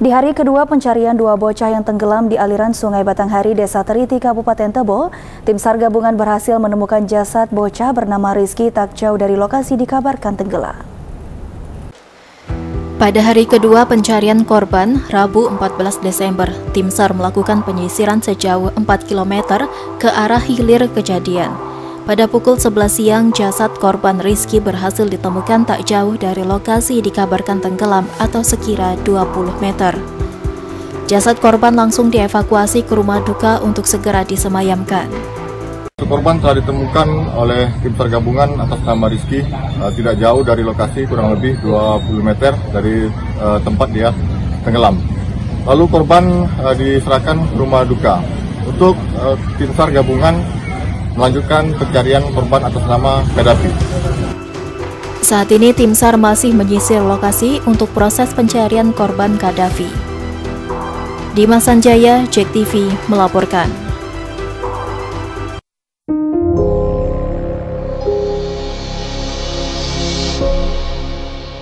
Di hari kedua pencarian dua bocah yang tenggelam di aliran Sungai Batanghari, Desa Teriti, Kabupaten Tebo, tim SAR gabungan berhasil menemukan jasad bocah bernama Rizky tak jauh dari lokasi dikabarkan tenggelam. Pada hari kedua pencarian korban, Rabu 14 Desember, tim SAR melakukan penyisiran sejauh 4 km ke arah hilir kejadian. Pada pukul 11 siang, jasad korban Rizky berhasil ditemukan tak jauh dari lokasi dikabarkan tenggelam atau sekira 20 meter. Jasad korban langsung dievakuasi ke rumah duka untuk segera disemayamkan. Korban telah ditemukan oleh tim SAR gabungan atas nama Rizky uh, tidak jauh dari lokasi kurang lebih 20 meter dari uh, tempat dia tenggelam. Lalu korban uh, diserahkan ke rumah duka. Untuk tim SAR gabungan melanjutkan pencarian korban atas nama Gaddafi. Saat ini tim SAR masih menyisir lokasi untuk proses pencarian korban Gaddafi. Dimas Sanjaya, Jack TV melaporkan.